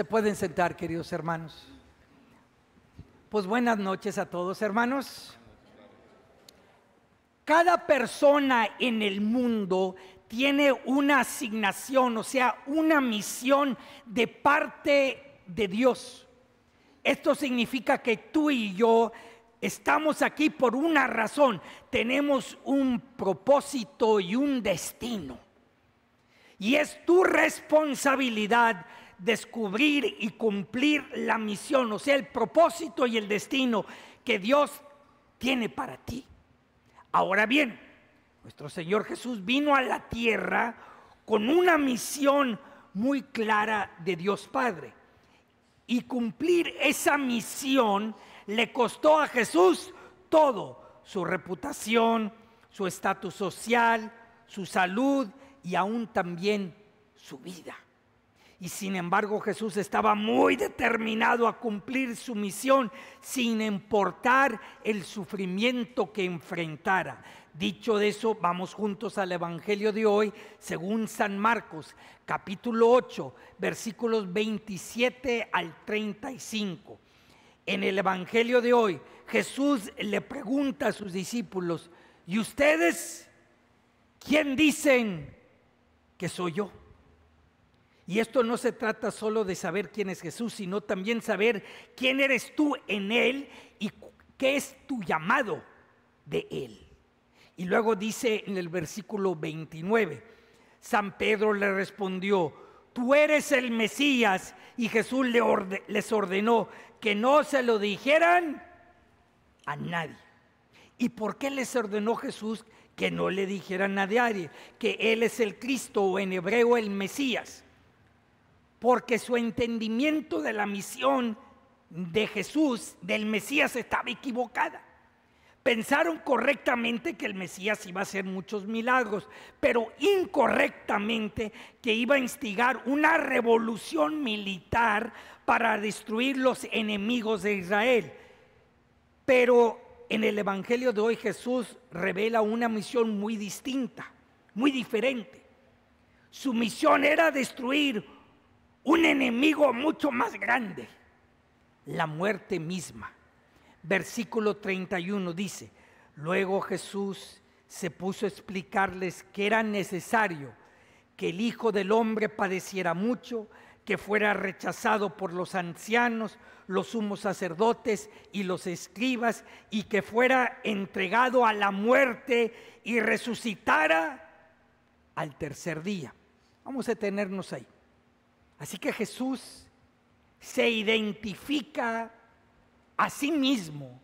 Se pueden sentar, queridos hermanos. Pues buenas noches a todos, hermanos. Cada persona en el mundo tiene una asignación, o sea, una misión de parte de Dios. Esto significa que tú y yo estamos aquí por una razón. Tenemos un propósito y un destino. Y es tu responsabilidad descubrir y cumplir la misión, o sea, el propósito y el destino que Dios tiene para ti. Ahora bien, nuestro Señor Jesús vino a la tierra con una misión muy clara de Dios Padre. Y cumplir esa misión le costó a Jesús todo, su reputación, su estatus social, su salud y aún también su vida. Y sin embargo Jesús estaba muy determinado a cumplir su misión sin importar el sufrimiento que enfrentara. Dicho de eso, vamos juntos al Evangelio de hoy, según San Marcos, capítulo 8, versículos 27 al 35. En el Evangelio de hoy, Jesús le pregunta a sus discípulos, ¿y ustedes quién dicen que soy yo? Y esto no se trata solo de saber quién es Jesús, sino también saber quién eres tú en Él y qué es tu llamado de Él. Y luego dice en el versículo 29, San Pedro le respondió, tú eres el Mesías. Y Jesús les ordenó que no se lo dijeran a nadie. ¿Y por qué les ordenó Jesús que no le dijeran a nadie que Él es el Cristo o en hebreo el Mesías? Porque su entendimiento de la misión de Jesús, del Mesías, estaba equivocada. Pensaron correctamente que el Mesías iba a hacer muchos milagros, pero incorrectamente que iba a instigar una revolución militar para destruir los enemigos de Israel. Pero en el Evangelio de hoy Jesús revela una misión muy distinta, muy diferente. Su misión era destruir un enemigo mucho más grande, la muerte misma. Versículo 31 dice, luego Jesús se puso a explicarles que era necesario que el Hijo del Hombre padeciera mucho, que fuera rechazado por los ancianos, los sumos sacerdotes y los escribas, y que fuera entregado a la muerte y resucitara al tercer día. Vamos a tenernos ahí. Así que Jesús se identifica a sí mismo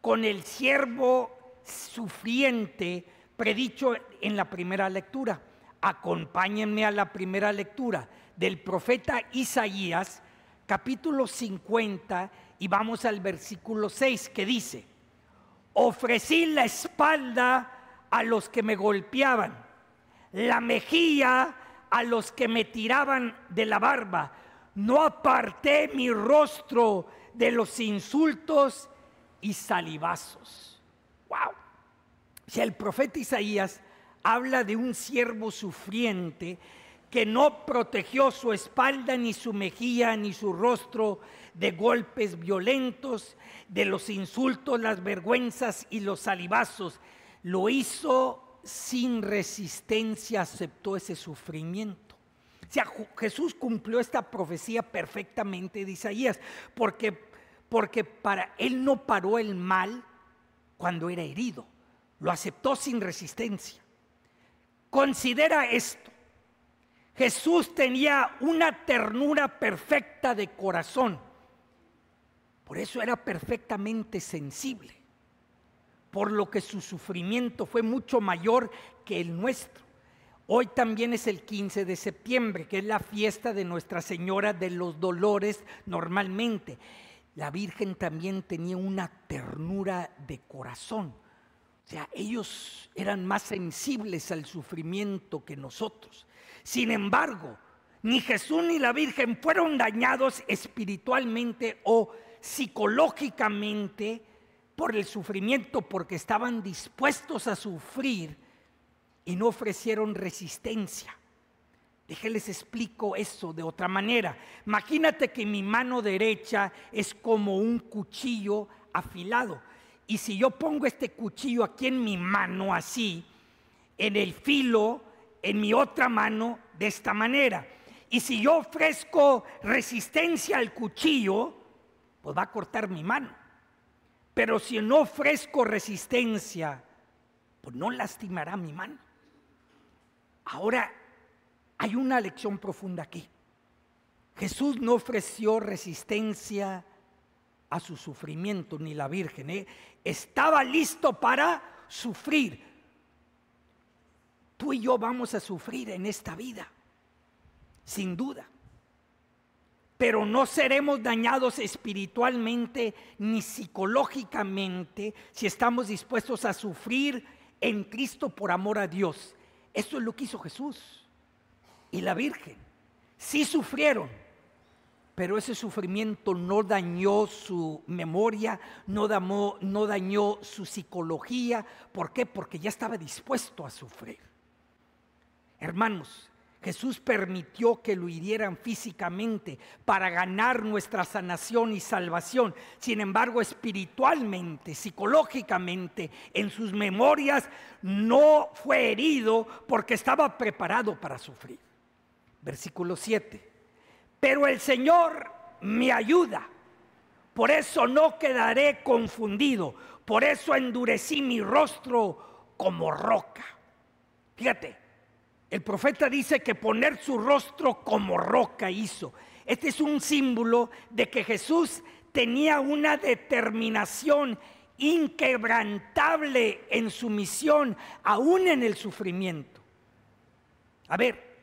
con el siervo sufriente predicho en la primera lectura. Acompáñenme a la primera lectura del profeta Isaías, capítulo 50, y vamos al versículo 6 que dice, ofrecí la espalda a los que me golpeaban, la mejilla a los que me tiraban de la barba. No aparté mi rostro de los insultos y salivazos. Wow. Si el profeta Isaías habla de un siervo sufriente que no protegió su espalda, ni su mejilla, ni su rostro de golpes violentos, de los insultos, las vergüenzas y los salivazos. Lo hizo sin resistencia aceptó ese sufrimiento. O sea, Jesús cumplió esta profecía perfectamente de Isaías, porque, porque para él no paró el mal cuando era herido, lo aceptó sin resistencia. Considera esto. Jesús tenía una ternura perfecta de corazón. Por eso era perfectamente sensible por lo que su sufrimiento fue mucho mayor que el nuestro. Hoy también es el 15 de septiembre, que es la fiesta de Nuestra Señora de los Dolores normalmente. La Virgen también tenía una ternura de corazón. O sea, ellos eran más sensibles al sufrimiento que nosotros. Sin embargo, ni Jesús ni la Virgen fueron dañados espiritualmente o psicológicamente por el sufrimiento porque estaban dispuestos a sufrir y no ofrecieron resistencia. Déjenles explico eso de otra manera. Imagínate que mi mano derecha es como un cuchillo afilado. Y si yo pongo este cuchillo aquí en mi mano así, en el filo, en mi otra mano, de esta manera. Y si yo ofrezco resistencia al cuchillo, pues va a cortar mi mano. Pero si no ofrezco resistencia, pues no lastimará mi mano. Ahora, hay una lección profunda aquí. Jesús no ofreció resistencia a su sufrimiento, ni la Virgen. ¿eh? Estaba listo para sufrir. Tú y yo vamos a sufrir en esta vida, sin duda. Pero no seremos dañados espiritualmente ni psicológicamente si estamos dispuestos a sufrir en Cristo por amor a Dios. Esto es lo que hizo Jesús y la Virgen. Sí sufrieron, pero ese sufrimiento no dañó su memoria, no no dañó su psicología. ¿Por qué? Porque ya estaba dispuesto a sufrir. Hermanos, Jesús permitió que lo hirieran físicamente para ganar nuestra sanación y salvación. Sin embargo, espiritualmente, psicológicamente, en sus memorias, no fue herido porque estaba preparado para sufrir. Versículo 7. Pero el Señor me ayuda. Por eso no quedaré confundido. Por eso endurecí mi rostro como roca. Fíjate, el profeta dice que poner su rostro como roca hizo. Este es un símbolo de que Jesús tenía una determinación inquebrantable en su misión, aún en el sufrimiento. A ver,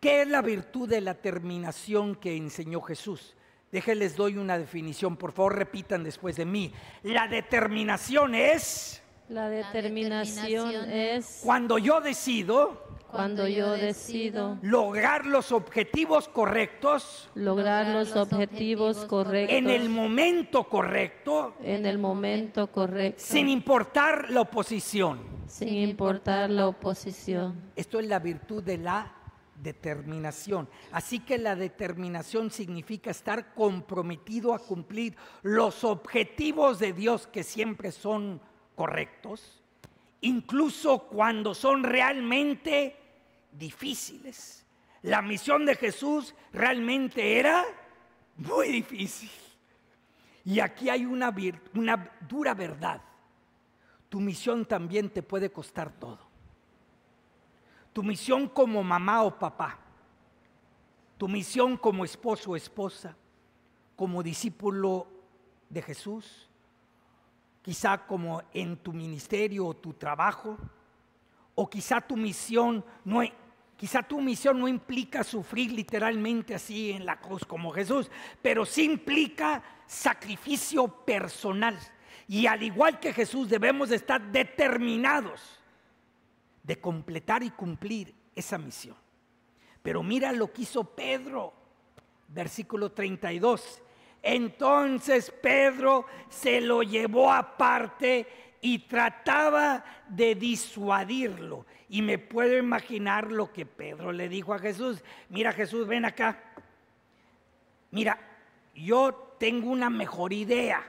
¿qué es la virtud de la terminación que enseñó Jesús? Déjenles doy una definición, por favor repitan después de mí. La determinación es... La determinación, es... Cuando yo decido cuando yo decido lograr los objetivos correctos, lograr los objetivos correctos en el momento correcto, en el momento correcto, sin importar la oposición. Sin importar la oposición. Esto es la virtud de la determinación. Así que la determinación significa estar comprometido a cumplir los objetivos de Dios que siempre son correctos, incluso cuando son realmente difíciles. La misión de Jesús realmente era muy difícil. Y aquí hay una, una dura verdad. Tu misión también te puede costar todo. Tu misión como mamá o papá. Tu misión como esposo o esposa. Como discípulo de Jesús. Quizá como en tu ministerio o tu trabajo o quizá tu misión no quizá tu misión no implica sufrir literalmente así en la cruz como Jesús, pero sí implica sacrificio personal. Y al igual que Jesús debemos estar determinados de completar y cumplir esa misión. Pero mira lo que hizo Pedro, versículo 32. Entonces Pedro se lo llevó aparte y trataba de disuadirlo. Y me puedo imaginar lo que Pedro le dijo a Jesús. Mira Jesús, ven acá. Mira, yo tengo una mejor idea.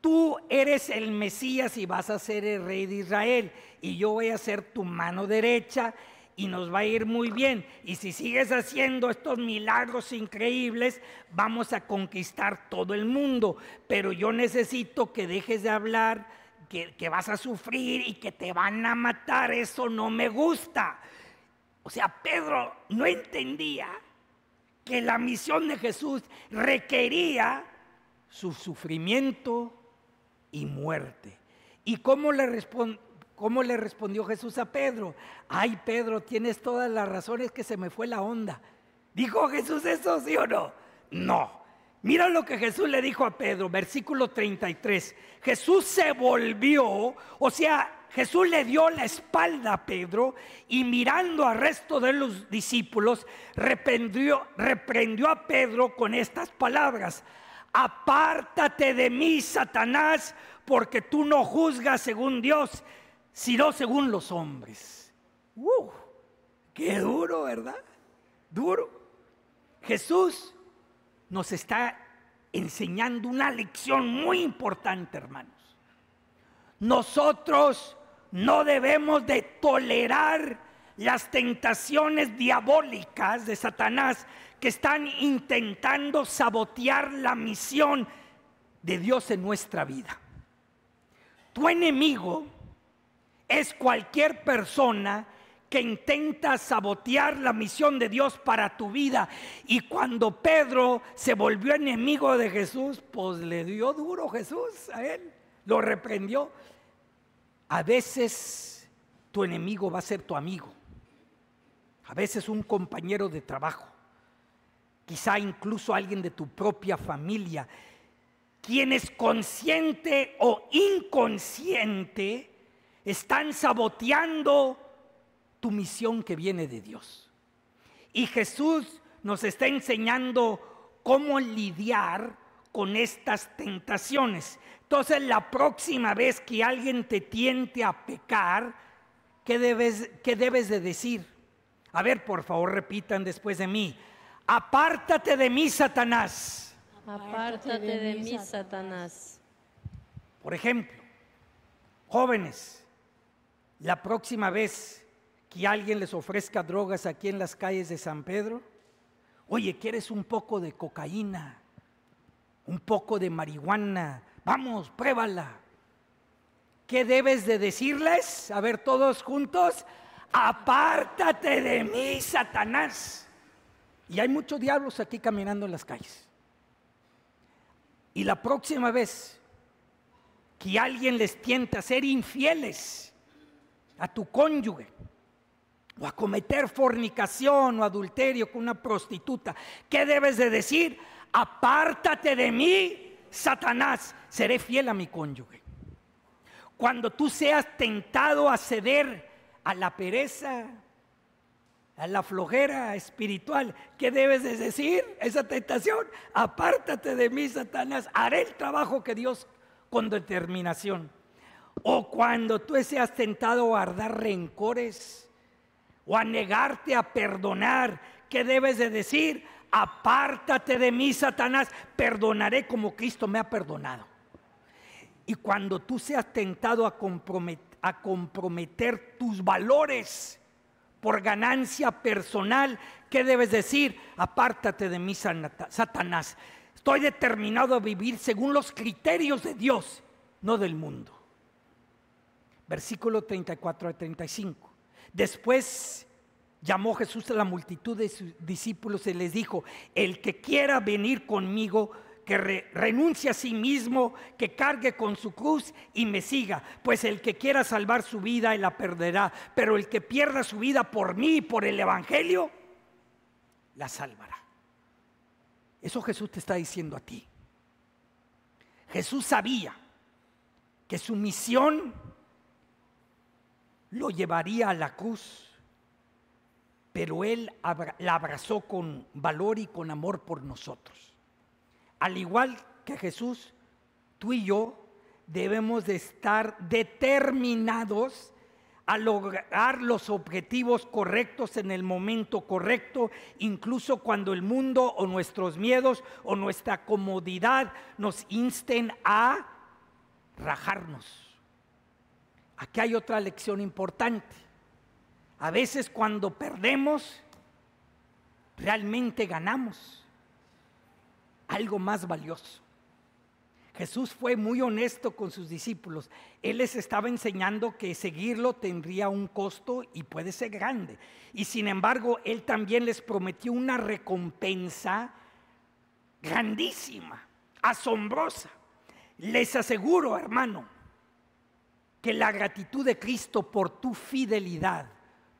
Tú eres el Mesías y vas a ser el rey de Israel. Y yo voy a ser tu mano derecha y nos va a ir muy bien. Y si sigues haciendo estos milagros increíbles, vamos a conquistar todo el mundo. Pero yo necesito que dejes de hablar que, vas a sufrir y que te van a matar. Eso no me gusta. O sea, Pedro no entendía que la misión de Jesús requería su sufrimiento y muerte. ¿Y cómo le responde? ¿Cómo le respondió Jesús a Pedro? Ay, Pedro, tienes todas las razones que se me fue la onda. ¿Dijo Jesús eso, sí o no? No. Mira lo que Jesús le dijo a Pedro, versículo 33. Jesús se volvió, o sea, Jesús le dio la espalda a Pedro y mirando al resto de los discípulos, reprendió, reprendió a Pedro con estas palabras. Apártate de mí, Satanás, porque tú no juzgas según Dios, sino según los hombres. Qué duro, ¿verdad? Duro. Jesús nos está enseñando una lección muy importante, hermanos. Nosotros no debemos de tolerar las tentaciones diabólicas de Satanás que están intentando sabotear la misión de Dios en nuestra vida. Tu enemigo es cualquier persona que intenta sabotear la misión de Dios para tu vida. Y cuando Pedro se volvió enemigo de Jesús, pues le dio duro Jesús a él, lo reprendió. A veces tu enemigo va a ser tu amigo, a veces un compañero de trabajo, quizá incluso alguien de tu propia familia, quien es consciente o inconsciente están saboteando tu misión que viene de Dios. Y Jesús nos está enseñando cómo lidiar con estas tentaciones. Entonces la próxima vez que alguien te tiente a pecar, ¿qué debes, qué debes de decir? A ver, por favor, repitan después de mí. Apártate de mí, Satanás. Apártate de mí, Satanás. Por ejemplo, jóvenes, la próxima vez que alguien les ofrezca drogas aquí en las calles de San Pedro, oye, ¿quieres un poco de cocaína? Un poco de marihuana. Vamos, pruébala. ¿Qué debes de decirles? A ver, todos juntos. Apártate de mí, Satanás. Y hay muchos diablos aquí caminando en las calles. Y la próxima vez que alguien les tienta a ser infieles a tu cónyuge, o a cometer fornicación o adulterio con una prostituta, ¿qué debes de decir? Apártate de mí, Satanás, seré fiel a mi cónyuge. Cuando tú seas tentado a ceder a la pereza, a la flojera espiritual, ¿qué debes de decir? Esa tentación, apártate de mí, Satanás, haré el trabajo que Dios con determinación. O cuando tú seas tentado a guardar rencores o a negarte a perdonar, ¿qué debes de decir? Apártate de mí, Satanás, perdonaré como Cristo me ha perdonado. Y cuando tú seas tentado a comprometer, a comprometer tus valores, por ganancia personal, ¿qué debes decir? Apártate de mí, Satanás. Estoy determinado a vivir según los criterios de Dios, no del mundo. Versículo 34 a 35. Después llamó Jesús a la multitud de sus discípulos y les dijo, el que quiera venir conmigo, que renuncie a sí mismo, que cargue con su cruz y me siga. Pues el que quiera salvar su vida, la perderá. Pero el que pierda su vida por mí y por el Evangelio, la salvará. Eso Jesús te está diciendo a ti. Jesús sabía que su misión lo llevaría a la cruz, pero Él la abrazó con valor y con amor por nosotros al igual que Jesús, tú y yo debemos de estar determinados a lograr los objetivos correctos en el momento correcto, incluso cuando el mundo o nuestros miedos o nuestra comodidad nos insten a rajarnos. Aquí hay otra lección importante. A veces cuando perdemos, realmente ganamos algo más valioso. Jesús fue muy honesto con sus discípulos. Él les estaba enseñando que seguirlo tendría un costo y puede ser grande. Y sin embargo, Él también les prometió una recompensa grandísima, asombrosa. Les aseguro, hermano, que la gratitud de Cristo por tu fidelidad,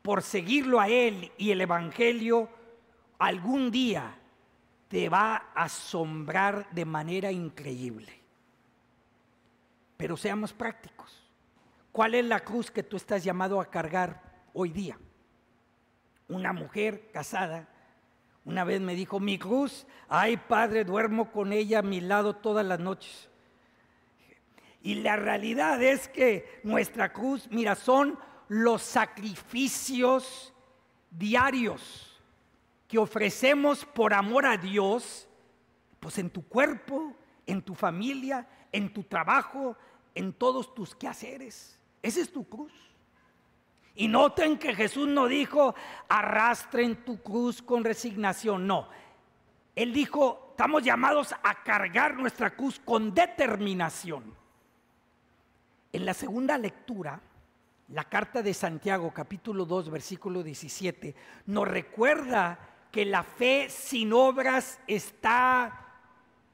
por seguirlo a Él y el Evangelio, algún día te va a asombrar de manera increíble. Pero seamos prácticos. ¿Cuál es la cruz que tú estás llamado a cargar hoy día? Una mujer casada una vez me dijo, mi cruz, ay padre, duermo con ella a mi lado todas las noches. Y la realidad es que nuestra cruz, mira, son los sacrificios diarios que ofrecemos por amor a Dios, pues en tu cuerpo, en tu familia, en tu trabajo, en todos tus quehaceres. Esa es tu cruz. Y noten que Jesús no dijo, arrastren tu cruz con resignación, no. Él dijo, estamos llamados a cargar nuestra cruz con determinación. En la segunda lectura, la carta de Santiago, capítulo 2, versículo 17, nos recuerda que la fe sin obras está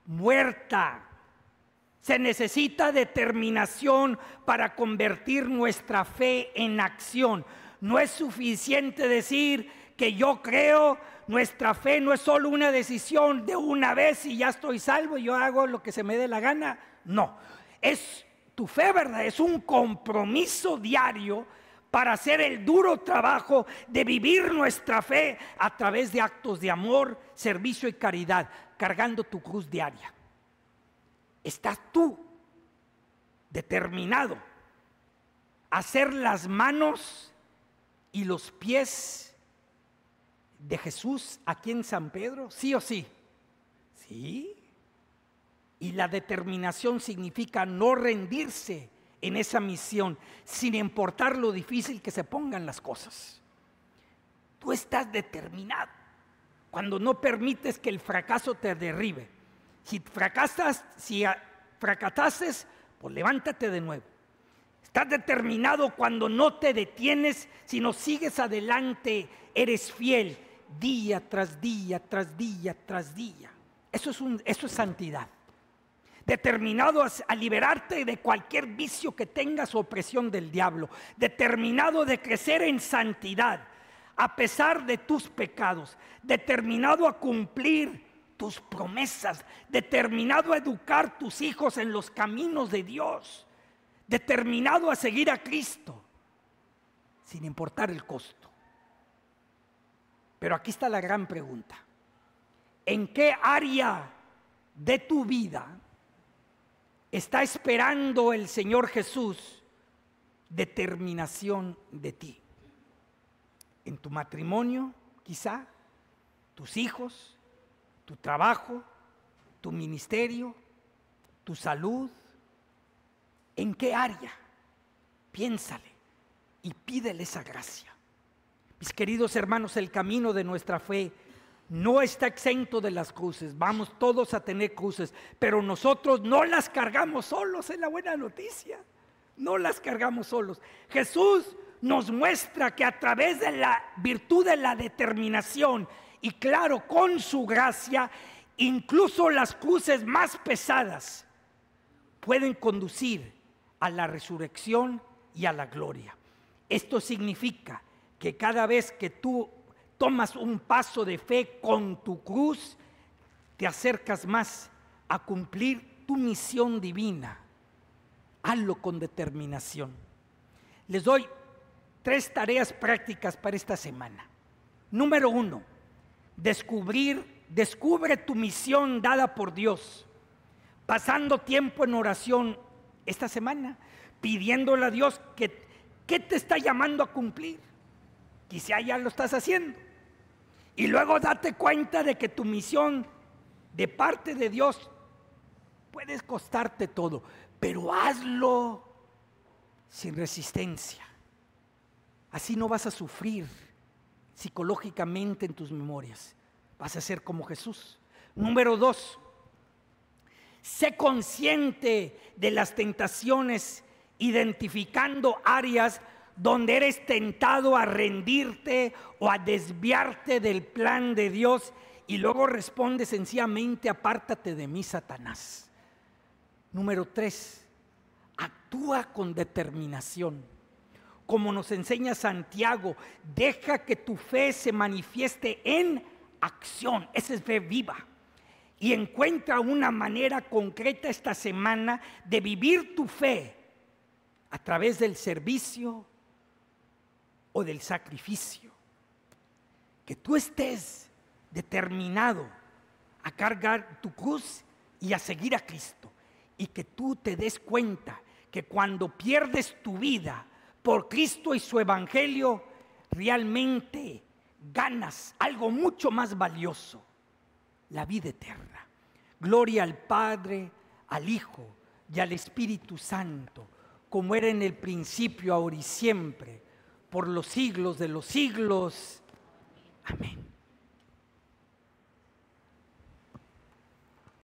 muerta. Se necesita determinación para convertir nuestra fe en acción. No es suficiente decir que yo creo, nuestra fe no es solo una decisión de una vez y ya estoy salvo yo hago lo que se me dé la gana. No, es tu fe, ¿verdad? Es un compromiso diario para hacer el duro trabajo de vivir nuestra fe a través de actos de amor, servicio y caridad, cargando tu cruz diaria estás tú determinado a ser las manos y los pies de Jesús aquí en San Pedro? ¿Sí o sí? Sí. Y la determinación significa no rendirse en esa misión, sin importar lo difícil que se pongan las cosas. Tú estás determinado cuando no permites que el fracaso te derribe si fracasas, si fracasases, pues levántate de nuevo. Estás determinado cuando no te detienes, sino sigues adelante, eres fiel día tras día, tras día, tras día. Eso es, un, eso es santidad. Determinado a, liberarte de cualquier vicio que tengas o opresión del diablo. Determinado de crecer en santidad a pesar de tus pecados. Determinado a cumplir tus promesas, determinado a educar tus hijos en los caminos de Dios, determinado a seguir a Cristo, sin importar el costo. Pero aquí está la gran pregunta. ¿En qué área de tu vida está esperando el Señor Jesús determinación de ti? ¿En tu matrimonio, quizá? ¿Tus hijos? tu trabajo, tu ministerio, tu salud. ¿En qué área? Piénsale y pídele esa gracia. Mis queridos hermanos, el camino de nuestra fe no está exento de las cruces. Vamos todos a tener cruces, pero nosotros no las cargamos solos, es la buena noticia. No las cargamos solos. Jesús nos muestra que a través de la virtud de la determinación y claro, con su gracia, incluso las cruces más pesadas pueden conducir a la resurrección y a la gloria. Esto significa que cada vez que tú tomas un paso de fe con tu cruz, te acercas más a cumplir tu misión divina. Hazlo con determinación. Les doy tres tareas prácticas para esta semana. Número uno, descubrir, descubre tu misión dada por Dios, pasando tiempo en oración esta semana, pidiéndole a Dios que, ¿qué te está llamando a cumplir? Quizá ya lo estás haciendo. Y luego date cuenta de que tu misión de parte de Dios puede costarte todo, pero hazlo sin resistencia. Así no vas a sufrir psicológicamente en tus memorias. Vas a ser como Jesús. Número dos, sé consciente de las tentaciones, identificando áreas donde eres tentado a rendirte o a desviarte del plan de Dios y luego responde sencillamente, apártate de mí, Satanás. Número tres, actúa con determinación como nos enseña Santiago, deja que tu fe se manifieste en acción. Esa es fe viva. Y encuentra una manera concreta esta semana de vivir tu fe a través del servicio del sacrificio. Que tú estés determinado a cargar tu cruz y a seguir a Cristo. Y que tú te des cuenta que cuando pierdes tu vida, por Cristo y su Evangelio, realmente ganas algo mucho más valioso, la vida eterna. Gloria al Padre, al Hijo y al Espíritu Santo, como era en el principio, ahora y siempre, por los siglos de los siglos. Amén.